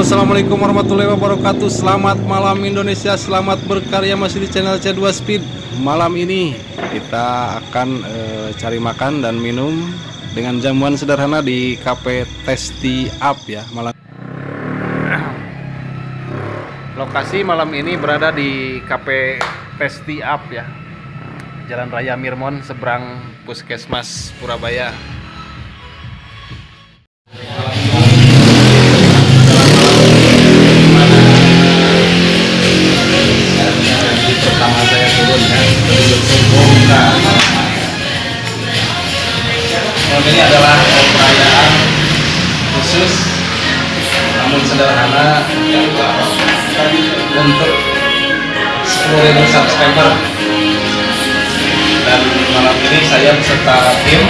Halo assalamualaikum warahmatullahi wabarakatuh. Selamat malam Indonesia Selamat berkarya masih di channel C2 Speed. Malam ini kita akan eh, cari makan dan minum Dengan jamuan sederhana di Cafe Tasty Up ya malam. Lokasi malam ini berada di Cafe Tasty Up ya. Jalan Raya Mirmon seberang Puskesmas Purabaya ini adalah perayaan khusus namun sederhana untuk 10.000 subscriber. Dan malam ini saya beserta tim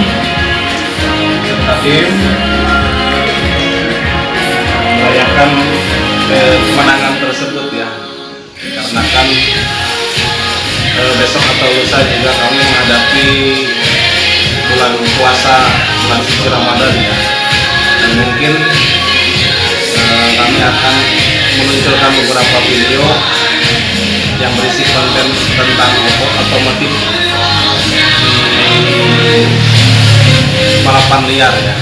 beserta tim merayakan eh, kemenangan tersebut ya. Karena kan eh, besok atau lusa juga kami menghadapi bulan puasa suci Ramadan ya. Dan mungkin eh, kami akan meluncurkan beberapa video yang berisi konten tentang otomotif balapan liar ya.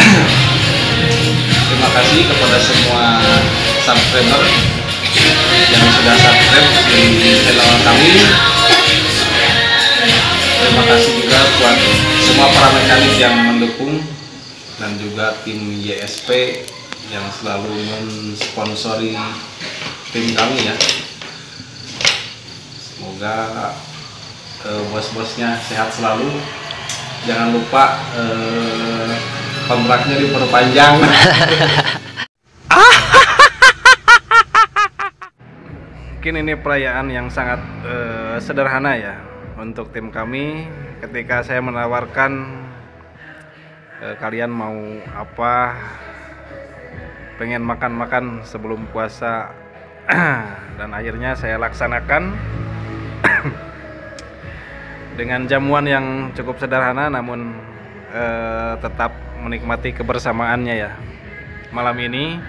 Terima kasih kepada semua subscriber yang sudah subscribe di channel kami. Terima kasih juga buat semua para mekanik yang mendukung dan juga tim YSP yang selalu mensponsori tim kami ya. Semoga eh, bos-bosnya sehat selalu. Jangan lupa eh, kontraknya diperpanjang. Mungkin ini perayaan yang sangat eh, sederhana ya untuk tim kami ketika saya menawarkan eh, kalian mau apa pengen makan-makan sebelum puasa dan akhirnya saya laksanakan dengan jamuan yang cukup sederhana namun eh, tetap menikmati kebersamaannya ya malam ini.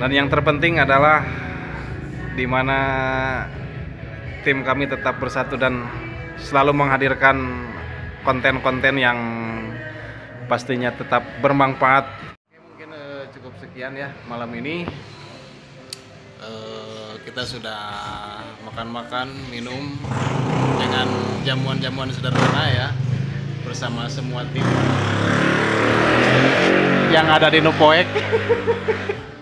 Dan yang terpenting adalah di mana tim kami tetap bersatu dan selalu menghadirkan konten-konten yang pastinya tetap bermanfaat. Oke, mungkin eh, cukup sekian ya malam ini. Eh, kita sudah makan-makan, minum dengan jamuan-jamuan sederhana ya bersama semua tim yang ada di Nupoek.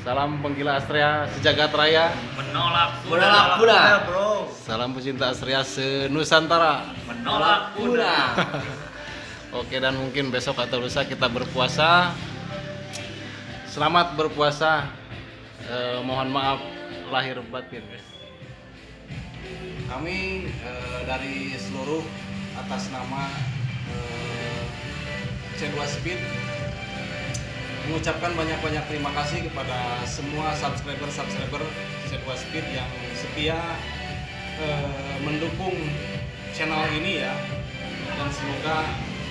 Salam penggila Astrea sejagat raya. menolak Menolak pula. bro Salam pecinta Astrea senusantara. menolak pula Oke dan mungkin besok atau lusa kita berpuasa. Selamat berpuasa. Eh, mohon maaf lahir batin. Kami eh, dari seluruh atas nama eh, C2 Speed mengucapkan banyak-banyak terima kasih kepada semua subscriber-subscriber C2 Speed yang setia eh, mendukung channel ini ya. Dan semoga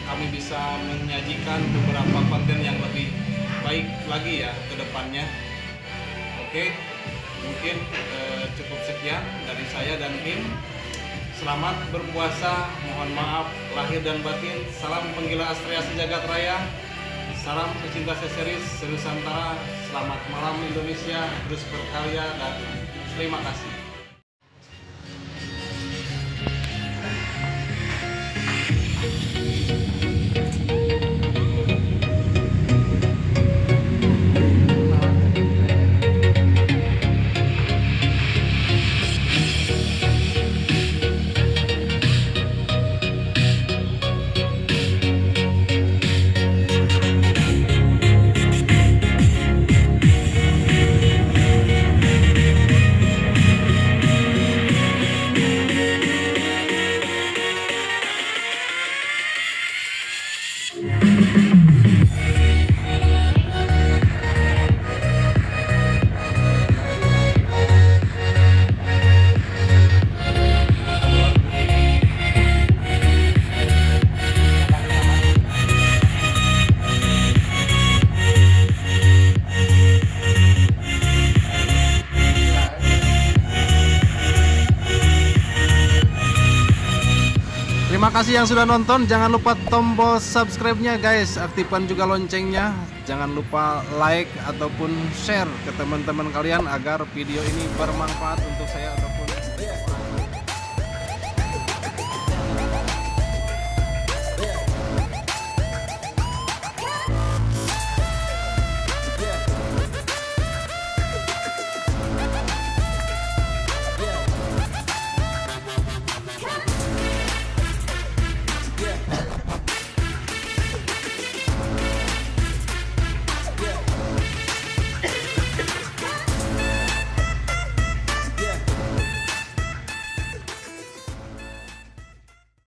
kami bisa menyajikan beberapa konten yang lebih baik lagi ya ke depannya. Oke mungkin eh, cukup sekian dari saya dan tim. Selamat berpuasa mohon maaf lahir dan batin. Salam penggila Astrea sejagat raya Salam pecinta seseris Senusantara. Selamat malam Indonesia. Terus berkarya dan terima kasih. Terima kasih yang sudah nonton. Jangan lupa tombol subscribe-nya guys. Aktifkan juga loncengnya. Jangan lupa like ataupun share ke teman-teman kalian agar video ini bermanfaat untuk saya atau